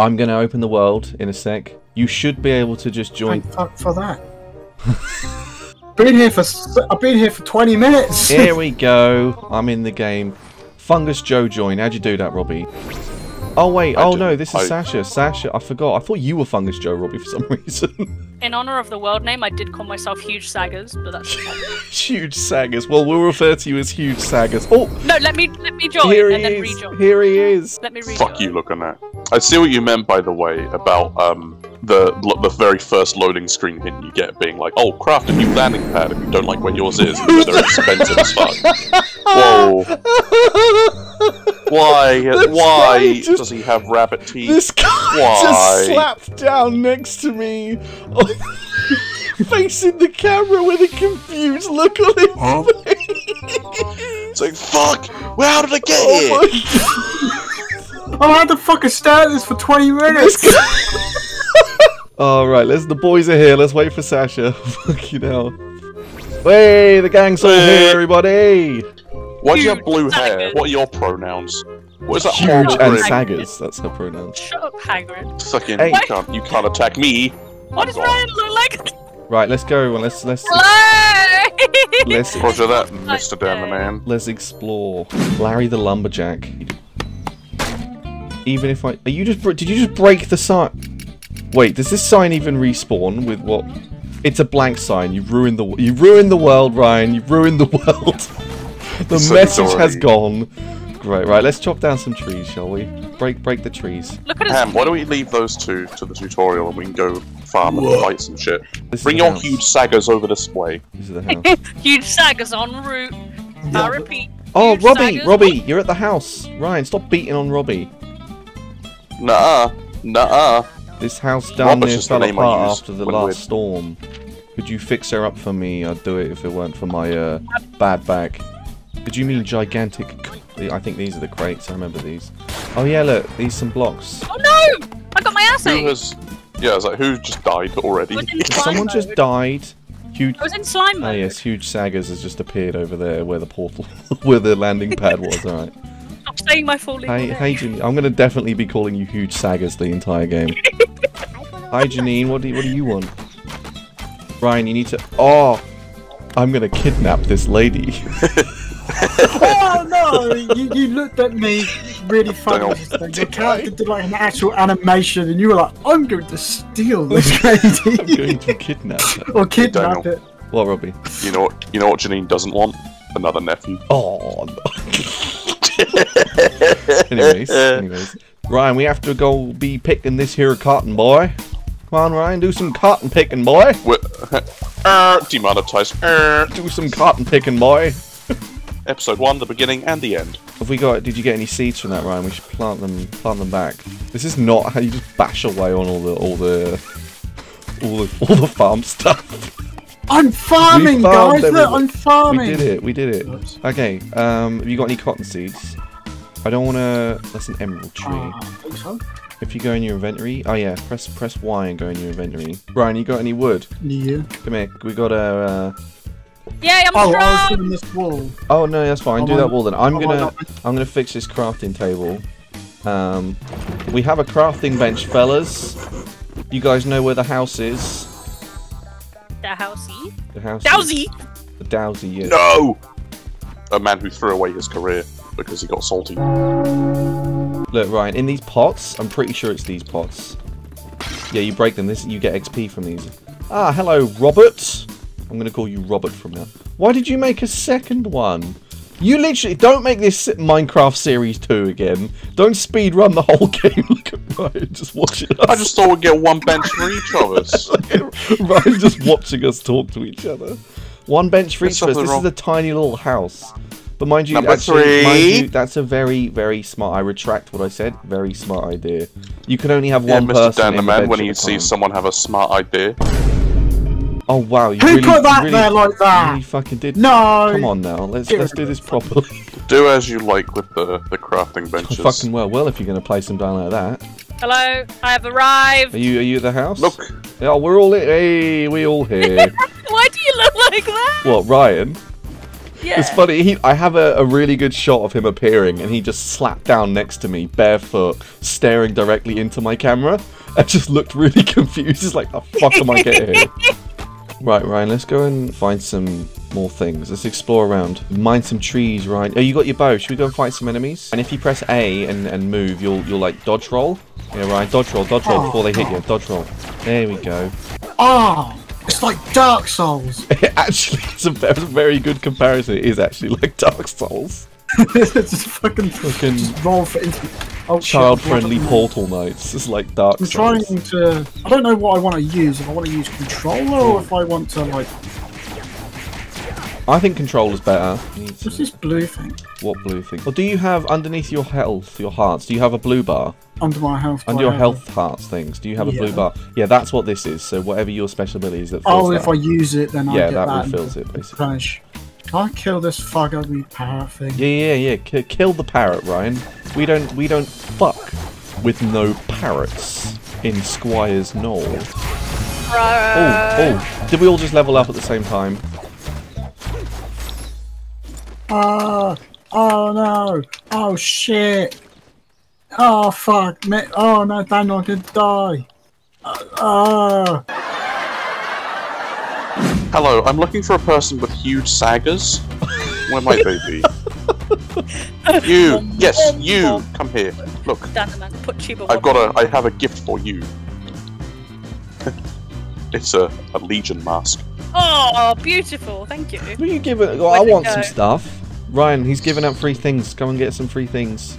I'm going to open the world in a sec. You should be able to just join. Thank fuck for that. been here for I've been here for 20 minutes. Here we go. I'm in the game. Fungus Joe join. How'd you do that, Robbie? Oh wait. I oh no, this is I- Sasha. Sasha. I forgot. I thought you were Fungus Joe, Robbie, for some reason. In honor of the world name, I did call myself Huge Saggers, but that's huge Saggers. Well, we'll refer to you as Huge Saggers. Oh, no. Let me let me join here he and then is. rejoin. Here he is. Let me rejoin. Fuck you looking at. That. I see what you meant, by the way, about um the the very first loading screen hint you get being like, "Oh, craft a new landing pad if you don't like where yours is, even though they're expensive as fuck." Whoa! Why? Why just- does he have rabbit teeth? This guy Why? just slapped down next to me, facing the camera with a confused look on his Huh? face. It's like, fuck! Well, how did I get Oh here? my god! Oh, I had to fucking stare at this for 20 minutes. This guy. All right, let's. The boys are here. Let's wait for Sasha. Fucking hell. Hey, the gang's all Hey. here, everybody. Why do you have blue hair? saggers. What are your pronouns? What is that Huge and grin? saggers. That's her pronouns. Shut up, Hagrid. Fucking, Hey. you can't, you can't attack me. What does oh Ryan look like? Right, let's go. everyone. Let's let's let's Roger that, Mr. Dan the Man. let's explore. Larry the lumberjack. Even if I, are you just? Did you just break the sign? Wait, does this sign even respawn with what? It's a blank sign. You've ruined the. You ruined the world, Ryan. You've ruined the world. the So message has gone. Great. Right. Let's chop down some trees, shall we? Break break the trees. Look at his. Ham, why don't we leave those two to the tutorial and we can go farm and fight some shit? This Bring your house. huge saggers over this way. This is the house. Huge Saggers en route. I repeat. Oh, huge Robbie, saggers- Robbie, you're at the house. Ryan, stop beating on Robbie. Nuh-uh. Nuh-uh. This house down Robert's there just the fell apart after the last we're- storm. Could you fix her up for me? I'd do it if it weren't for my uh, bad back. Did you mean gigantic? I think these are the crates. I remember these. Oh yeah, look, these some blocks. Oh no! I got my ass Who ate. has... Yeah, it's like, who just died already? I was in slime Someone just died. Huge. I was in slime Oh mode. yes, huge saggers has just appeared over there where the portal, where the landing pad was. All right. Stop saying my full legal Hey, hey, Janine. I'm gonna definitely be calling you huge saggers the entire game. Hi, Janine. What do you, what do you want? Ryan, you need to. Oh, I'm gonna kidnap this lady. Oh no! You, you looked at me really funny. Don't. just like, Your character did like an actual animation, and you were like, "I'm going to steal this lady I'm going to kidnap her. or kidnap Daniel. it." What, Robbie? You know what? You know what Janine doesn't want? Another nephew. Oh. No. anyways, anyways, Ryan, we have to go be picking this here cotton, boy. Come on, Ryan, do some cotton picking, boy. Wi- uh, demonetized. Uh, Do some cotton picking, boy. Episode one, the beginning and the end. Have we got? Did you get any seeds from that, Ryan? We should plant them. Plant them back. This is not how you just bash away on all the all the all the all the farm stuff. I'm farming, We guys. Look. I'm farming. We did it. We did it. Oops. Okay. Um, have you got any cotton seeds? I don't want to. That's an emerald tree. Oh, I think so. If you go in your inventory, oh yeah, press press Y and go in your inventory. Brian, you got any wood? Yeah. Come here. We got a. Uh... Yay, I'm Oh, I was strong! doing this wall. Oh no, that's fine. Oh, Do my- that wall then. I'm oh, gonna I'm gonna fix this crafting table. Um, we have a crafting bench, fellas. You guys know where the house is. The housey. The house. Dowsy! The Dowsy. Yeah. No! A man who threw away his career because he got salty. Look, Ryan, in these pots, I'm pretty sure it's these pots. Yeah, you break them. This you get XP from these. Ah, hello, Robert. I'm gonna call you Robert from now. Why did you make a second one? You literally don't make this Minecraft Series 2 again. Don't speed run the whole game. Look at Ryan just watching us. I just thought we'd get one bench for each of us. Ryan's just watching us talk to each other. One bench for There's each of us. This wrong. is a tiny little house. But mind you, Number actually, three. mind you, that's a very, very smart. I retract what I said. Very smart idea. You can only have Yeah, one Mr. person Dan the Man, when he sees someone have a smart idea. Oh wow! You Who really, put that really, there like that? really fucking did. No. Come on now. Let's Get let's do this properly. Do as you like with the, the crafting benches. fucking well. Well, if you're gonna place them down like that. Hello, I have arrived! Are you are you at the house? Look, Yeah, we're all here. Hey, we all here. Why do you look like that? what, Ryan? Yeah. It's funny. He, I have a, a really good shot of him appearing, and he just slapped down next to me, barefoot, staring directly into my camera. I just looked really confused. He's like, "The fuck am I getting here?" Right, Ryan. Let's go and find some more things. Let's explore around. Mine some trees, Ryan. Oh, you got your bow. Should we go and fight some enemies? And if you press A and, and move, you'll you'll like dodge roll. Yeah, Ryan. Dodge roll. Dodge roll before they hit you. Dodge roll. There we go. Oh, it's like Dark Souls. it actually, it's a very, very good comparison. It is actually like Dark Souls. it's just fucking, Fucking just roll for instant. Oh, child-friendly Portal Knights. It's like Dark I'm Souls. trying to. I don't know what I want to use. If I want to use controller or if I want to like. I think controller's better. What's this blue thing What blue thing? Or do you have underneath your health, your hearts? Do you have a blue bar under my health? under your health hearts things? Do you have a blue bar? Yeah, that's what this is. So whatever your special ability is that Oh, that. if I use it, then I yeah, get that that. refills it basically. Punish. Can I kill this fug ugly parrot thing? Yeah, yeah, yeah. Kill the parrot, Ryan. We don't, we don't fuck with no parrots in Squire's Knoll. Oh, oh! Did we all just level up at the same time? Ah! oh no! Oh shit! Oh fuck! Me- oh no, Daniel could die. Ah! Hello, I'm looking for a person with huge saggers. Where might they be? you, um, yes, um, you. Um, Come here. Look, Dandaman, put Chiba. I've got a. I have a gift for you. it's a, a legion mask. Oh, beautiful. Thank you. Will you give it? Oh, I want go? some stuff. Ryan, he's giving out free things. Go and get some free things.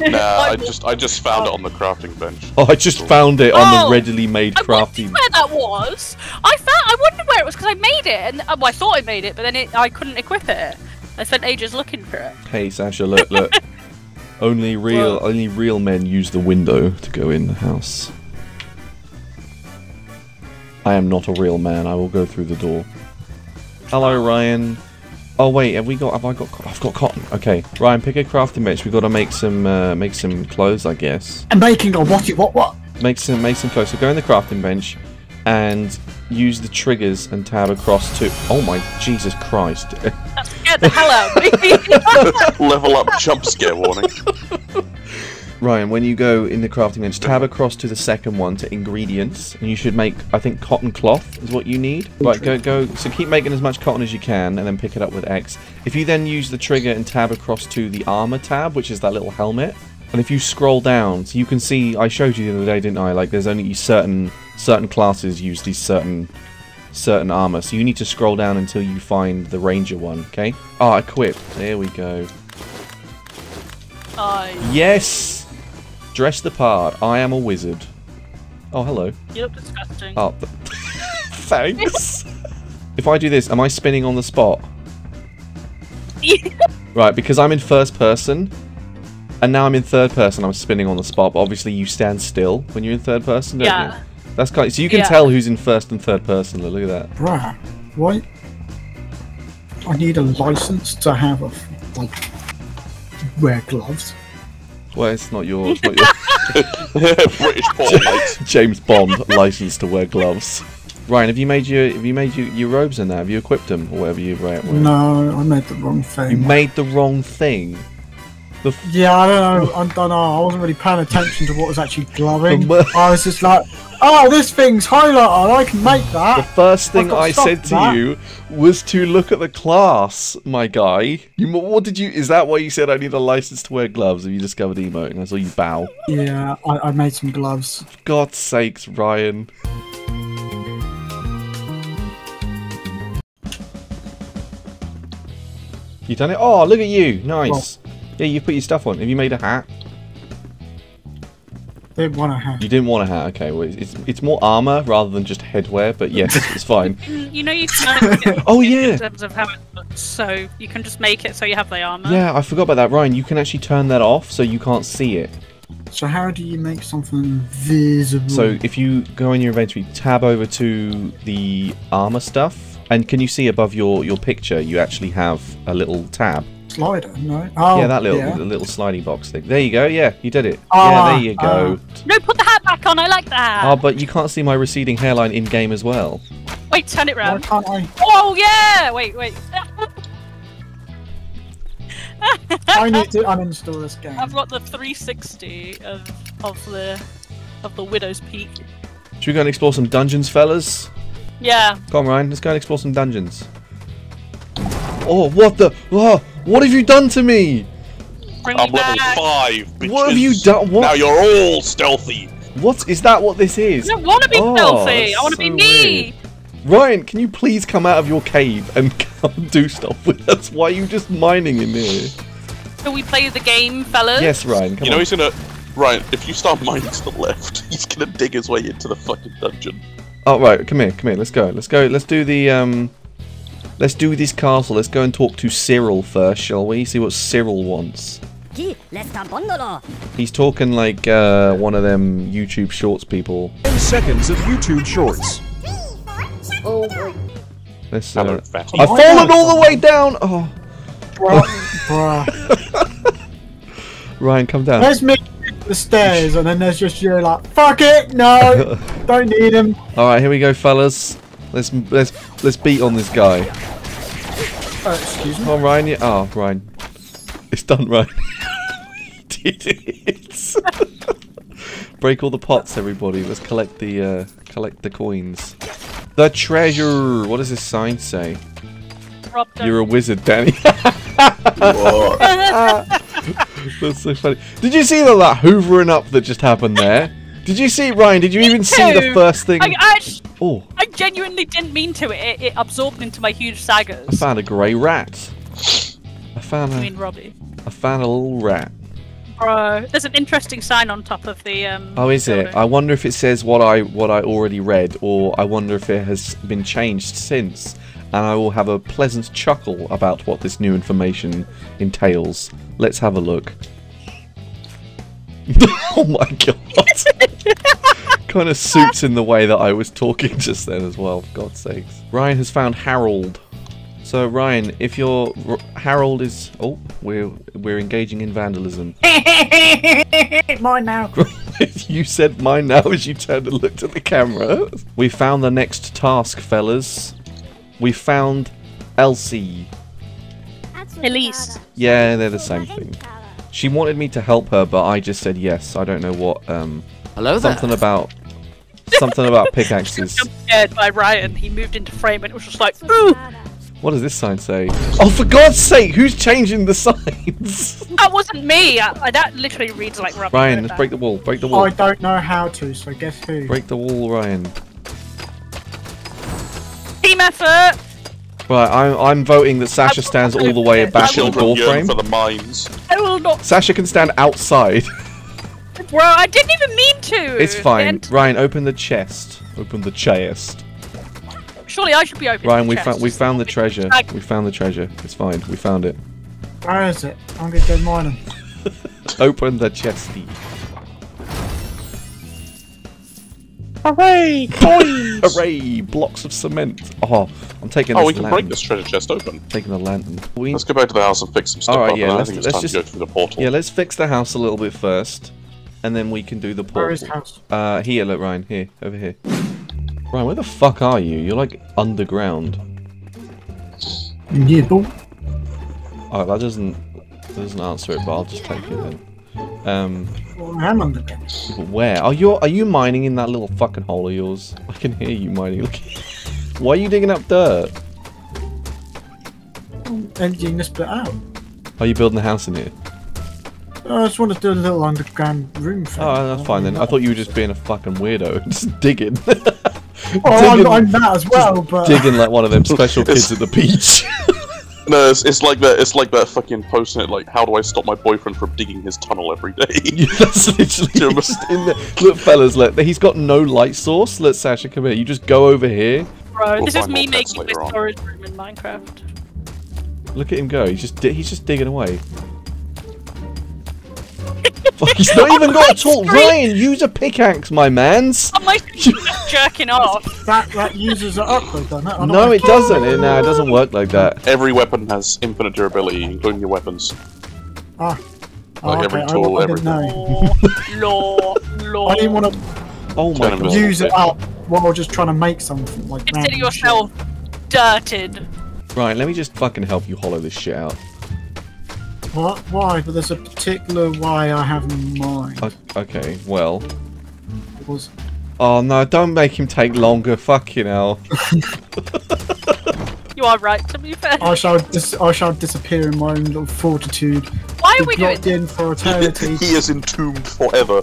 Nah, I I just I just found it on the crafting bench. Oh, I just found it on Oh, the readily made I wondered crafting. where that was. I found. I wondered where it was because I made it, and uh, well, I thought I made it, but then it, I couldn't equip it. I spent ages looking for it. Hey, Sasha, look, look. only real, Well- only real men use the window to go in the house. I am not a real man. I will go through the door. Hello, Ryan. Oh wait, have we got? Have I got? co- I've got cotton. Okay, Ryan, pick a crafting bench. We've got to make some, uh, make some clothes, I guess. I'm making a what? What? What? Make some, make some clothes. So go in the crafting bench, and use the triggers and tab across to. Oh my Jesus Christ! That scared the hell out of me. Level up jump scare warning. Ryan, when you go in the crafting bench, tab across to the second one to ingredients, and you should make, I think, cotton cloth is what you need. Right, go, go. So keep making as much cotton as you can, and then pick it up with X. If you then use the trigger and tab across to the armor tab, which is that little helmet, and if you scroll down, so you can see, I showed you the other day, didn't I? Like, there's only certain certain classes use these certain certain armor. So you need to scroll down until you find the ranger one. Okay. Ah, equip. There we go. I, Yes! Dress the part. I am a wizard. Oh, hello. you look disgusting. Oh, th- thanks. if I do this, am I spinning on the spot? Right, because I'm in first person, and now I'm in third person, I'm spinning on the spot, but obviously you stand still when you're in third person, don't Yeah. you? That's kind of, so you can Yeah. tell who's in first and third person, look at that. Bruh, why? I need a license to have a like wear gloves. Well, it's not your, it's not your British portal mate. James Bond license to wear gloves. Ryan, have you made your have you made your, your robes in there? Have you equipped them or whatever you wear? wear? No, I made the wrong thing. You made the wrong thing. The Yeah, I don't know. I don't know. I wasn't really paying attention to what was actually glowing. I was just like, "Oh, this thing's highlighter. I can make that. The first thing I said to that. you was to look at the class, my guy. You, what did you? Is that why you said I need a license to wear gloves? Have you discovered emoting? I saw you bow. Yeah, I, I made some gloves. God's sakes, Ryan. You done it? Oh, look at you! Nice. Yeah, you put your stuff on. Have you made a hat? They want to have. You didn't want a hat. Okay, well, it's it's more armor rather than just headwear. But yes, it's fine. You know you can make it Oh in yeah. terms of how it looks, so you can just make it so you have the armor. Yeah, I forgot about that, Ryan. You can actually turn that off so you can't see it. So how do you make something visible? So if you go in your inventory, tab over to the armor stuff, and can you see above your your picture? You actually have a little tab. Slider, no? Oh, yeah, that little yeah. little sliding box thing. There you go. Yeah, you did it. Ah, yeah, there you go. Ah. No, put the hat back on. I like that. Oh, but you can't see my receding hairline in game as well. Wait, turn it Why round. can't I? Oh yeah. Wait, wait. I need to uninstall this game. I've got the 360 of of the of the Widow's Peak. Should we go and explore some dungeons, fellas? Yeah. Come on, Ryan. Let's go and explore some dungeons. Oh, what the? Oh, what have you done to me? Bring I'm me level back. five. What have you bitches. done? What? Now you're all stealthy. What is that? What this is? I don't want to be Oh, filthy. I want to so be me. Ryan, can you please come out of your cave and come do stuff with us? Why are you just mining in here? Can we play the game, fellas? Yes, Ryan. Come you know on. he's gonna. Ryan, if you start mining to the left, he's gonna dig his way into the fucking dungeon. Oh right, come here, come here. Let's go. Let's go. Let's do the um. Let's do this castle. Let's go and talk to Cyril first, shall we? See what Cyril wants. Chi? Lesta bondolo. He's talking like uh, one of them YouTube Shorts people. 10 seconds of YouTube Shorts. Oh boy. Let's. Uh. I've fallen all the way down. Oh, Bruh, bruh. Ryan, come down. There's me at the stairs, and then there's just you like, fuck it, no, don't need him. All right, here we go, fellas. Let's let's let's beat on this guy. Uh, excuse me. Come on, Ryan. Yeah. Oh, Ryan. It's done, Ryan. He did it. Break all the pots, everybody. Let's collect the uh, collect the coins. The treasure. What does this sign say? Rob, don't- You're a wizard, Danny. That's so funny. Did you see the that hoovering up that just happened there? Did you see Ryan? Did you even see the too. first thing? I, I, actu- Oh, I genuinely didn't mean to. It, it absorbed into my huge sagas. I found a grey rat. I found I a mean, Robbie. I found a little rat. Bro, there's an interesting sign on top of the. Um, Oh, is it? I wonder if it says what I what I already read, or I wonder if it has been changed since, and I will have a pleasant chuckle about what this new information entails. Let's have a look. oh my god! kind of suits in the way that I was talking just then as well. For God's sakes. Ryan has found Harold. So Ryan, if your Harold is oh, we're we're engaging in vandalism. Mine now. you said mine now as you turned and looked at the camera. We found the next task, fellas. We found Elsie. Elise. Yeah, they're the same thing. She wanted me to help her, but I just said yes. I don't know what. Um, Hello there. something about something about pickaxes. I'm scared by Ryan. He moved into frame and it was just like, ooh, What does this sign say? Oh, for God's sake! Who's changing the signs? that wasn't me. I, I- that literally reads like rubbish. Ryan, let's break the wall. Break the wall. I don't know how to, so guess who? Break the wall, Ryan. Team effort. Right, I'm I'm voting that Sasha stands all the way back of the Children door frame. for the mines. I will not, Sasha can stand outside. bro. I didn't even mean to. It's fine. And Ryan, open the chest. Open the chest. surely I should be open. Ryan, the we chest. found we found the treasure. Like- We found the treasure. It's fine. We found it. Where is it? I'm gonna go mining. Open the chesty. Hooray! Coins! Hooray! Blocks of cement. Oh, I'm taking Oh, we can lantern. break this treasure chest open. Taking the lantern. We, Let's go back to the house and fix some stuff Alright, up. yeah, let's- think it's let's time just- to go through the portal. yeah, let's fix the house a little bit first, and then we can do the portal. Where is portal. house? Uh, here, look, Ryan. Here, over here. Ryan, where the fuck are you? You're like underground. Yeah, but Oh, that doesn't that doesn't answer it, but I'll just take it then. Um, I am under there. but where are you? Are you mining in that little fucking hole of yours? I can hear you mining. Why are you digging up dirt? I'm Emptying this bit out. Are you building a house in here? I just want to do a little underground room thing. Oh, that's fine then. I thought you were just being a fucking weirdo, just digging, Well, I'm, I'm that as well, but digging like one of them special kids at the beach. No, it's, it's like that. It's like that fucking post it like, "How do I stop my boyfriend from digging his tunnel every day?" Yeah, that's literally Do you remember- just in there. Look, fellas, look, he's got no light source. Let Sasha come here. You just go over here. Bro, We'll this is me making my storage room in Minecraft. Look at him go. He's just he's just digging away. Fuck, he's not even got a tool. Ryan, use a pickaxe, my man's. I'm like just jerking off. that, that uses it up though, doesn't it? I No, know. it doesn't. It, no, it doesn't work like that. Every weapon has infinite durability, including your weapons. Ah. Like Oh, every okay, tool, I, didn't everything. know. Law, law, I didn't want to Oh my god. use it up while I'm just trying to make something like Consider random yourself dirted. Right, let me just fucking help you hollow this shit out. What? Why? But there's a particular why I have in mind. O- Okay, well. Was Oh no, don't make him take longer. Fucking hell. You are right, to be fair. I shall dis- I shall disappear in my own little fortitude. Why are we doing blocked in for eternity. he is entombed forever.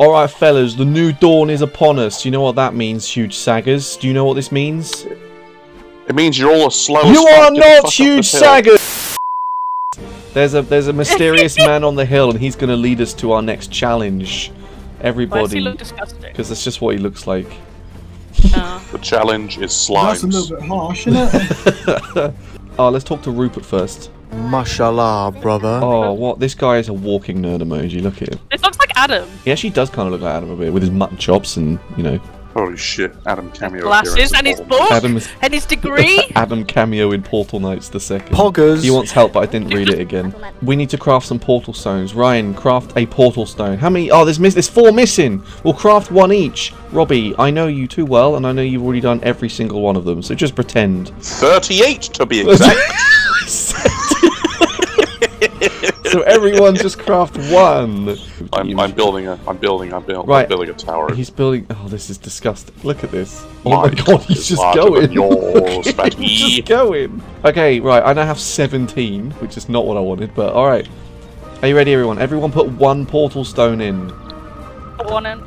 Alright, fellas, the new dawn is upon us. You know what that means, huge saggers? Do you know what this means? It means you're all as slow as You are not huge the saggers! There's a there's a mysterious man on the hill, and he's gonna lead us to our next challenge. Why does he Everybody, because that's just what he looks like. Oh. The challenge is slimes. That's a little bit harsh, isn't it? Oh, let's talk to Rupert first. Mashallah, brother. Oh, what? This guy is a walking nerd emoji. Look at him. This looks like Adam. He actually does kind of look like Adam a bit, with his mutton chops and you know, Holy shit, Adam cameo Glasses and his awful. book Adam's and his degree. Adam cameo in Portal Knights the second. Poggers. He wants help, but I didn't read it again. We need to craft some portal stones. Ryan, craft a portal stone. How many? Oh, there's miss. There's four missing. We'll craft one each. Robbie, I know you too well, and I know you've already done every single one of them. So just pretend. 38 to be exact. So everyone just craft one. I'm, I'm building a I'm building I'm building Right. I'm building a tower. He's building. Oh, this is disgusting. Look at this. Oh my Mine god, he's just going. than yours, he's just going. Okay, right. I now have 17, which is not what I wanted, but all right. Are you ready, everyone? Everyone, put one portal stone in. Put one in.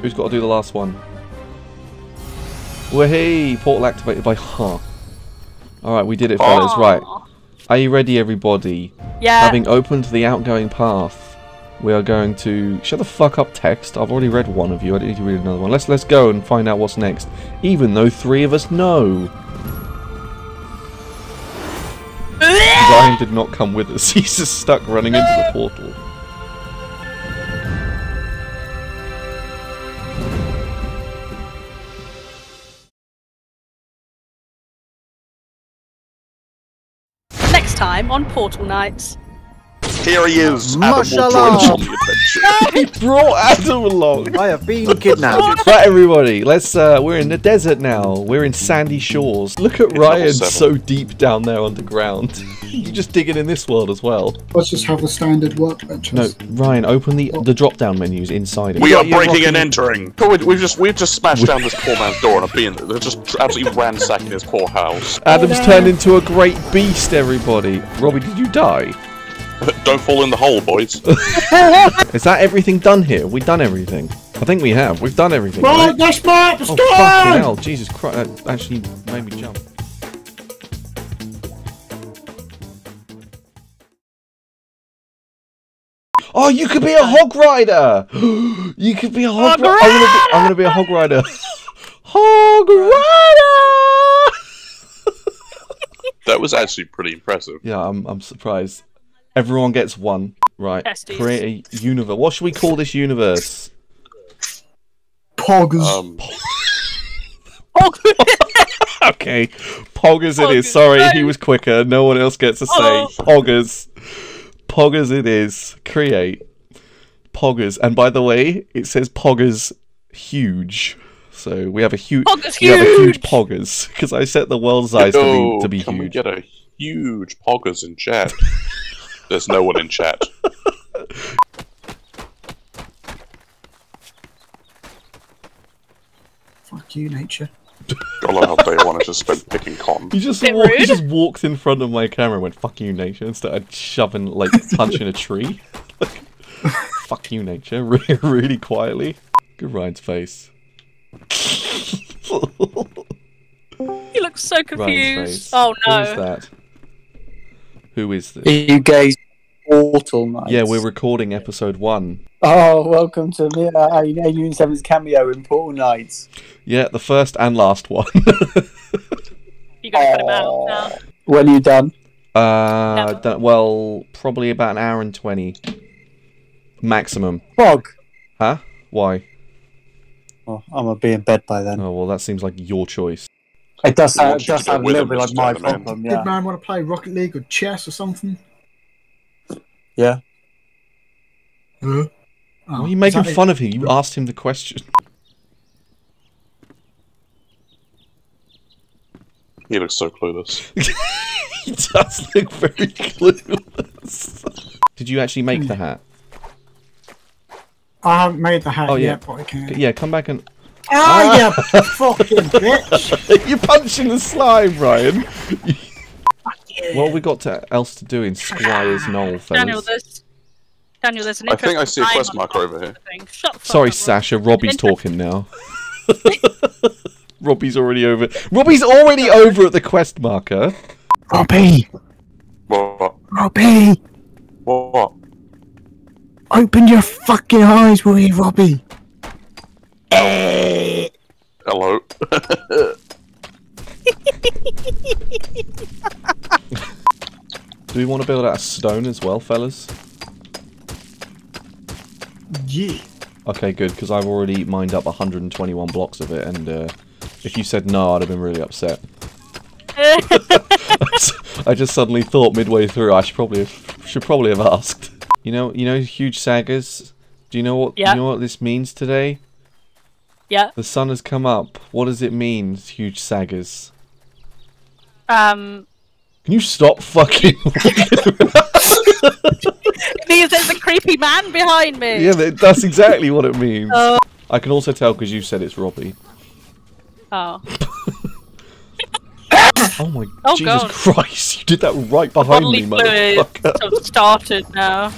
Who's got to do the last one? Wahey! Portal activated by Huh. Alright, we did it, fellas. Right. Are you ready, everybody? Yeah. Having opened the outgoing path, we are going to... Shut the fuck up, text. I've already read one of you. I don't need to read another one. Let's, let's go and find out what's next. Even though three of us know. Ryan did not come with us. He's just stuck running into the portal. Time on Portal Knights. Here he is. Adam will Mashallah. join us on the adventure. he brought Adam along! I have been kidnapped. Right, everybody, let's. uh We're in the desert now. We're in sandy shores. Look at Ryan so deep down there underground. you just digging in this world as well. Let's just have the standard workbenches. No, Ryan, open the the drop down menus inside it. We are breaking and entering. Oh, we- We've just we've just smashed down this poor man's door and are being they're just absolutely ransacking his poor house. Adam's turned into a great beast, everybody. Robbie, did you die? Don't fall in the hole, boys. Is that everything done here? We've done everything? I think we have. We've done everything. Right, Right? that's smart. Let's Oh, go! fucking hell. Jesus Christ. That actually made me jump. Oh, you could be a hog rider! you could be a hog, Hog rider! I'm gonna be, I'm gonna be a hog rider. hog rider! That was actually pretty impressive. yeah, I'm, I'm surprised. Everyone gets one. Right. Testes. Create a universe. What should we call this universe? Poggers. Um, Okay, Poggers it is. Sorry, no. he was quicker. No one else gets to say Oh. Poggers. Poggers it is. Create Poggers, and by the way, it says Poggers huge. So we have a huge. Poggers we have a huge huge! Poggers because I set the world size to be to be can we huge. get a huge poggers in chat? There's no one in chat. Fuck you, nature. I love how they wanted to spend picking cotton. He just Bit wa- he just walked in front of my camera and went "fuck you, nature" and started shoving like punching a tree. "Fuck you, nature," really, really quietly. Good Ryan's face. He looks so confused. face. Oh Who is no. that? Who is this? You guys, Portal Knights. Yeah, we're recording episode one. Oh, welcome to the uh, Alien 7's cameo in Portal Knights. Yeah, the first and last one. You gotta cut him out now. When are you done? uh, Never. well, probably about an hour and twenty maximum. Bog. Huh? Why? Oh, I'm gonna be in bed by then. Oh well, that seems like your choice. It does We sound, it does sound a little bit like Mr. my Gentleman. problem. Did man want to play Rocket League or chess or something? Yeah. Huh? Oh, are you making is that it? fun of him? You asked him the question. He looks so clueless. he does look very clueless. Did you actually make the hmm. hat? I haven't made the hat Oh, yeah. yet, but I can. Yeah, come back and. Oh, you fucking bitch! You're punching the slime, Ryan. What have we got to, else to do in Squire's ah, Knoll, fellas? Daniel, there's Daniel, there's an I think I see a quest on marker over here. the thing. Shut the fuck Sorry, up, Rob. Sasha. Robbie's talking now. Robbie's already over. Robbie's already over at the quest marker. Robbie! What? Robbie! What? what? Open your fucking eyes, will you, Robbie? Hello. Do we want to build out of stone as well, fellas? Yeah. Okay, good, because I've already mined up 121 blocks of it, and uh, if you said no, I'd have been really upset. I just suddenly thought midway through I should probably have, should probably have asked. You know, you know, huge sagas. Do you know what? Yeah. You know what this means today? Yeah. The sun has come up. What does it mean, huge sagas? Um, Can you stop fucking? it means there's a creepy man behind me. yeah, that's exactly what it means. Oh. I can also tell because you said it's Robbie. Oh. Oh my Oh, Jesus God. Christ! You did that right behind Bodily me, motherfucker. started now.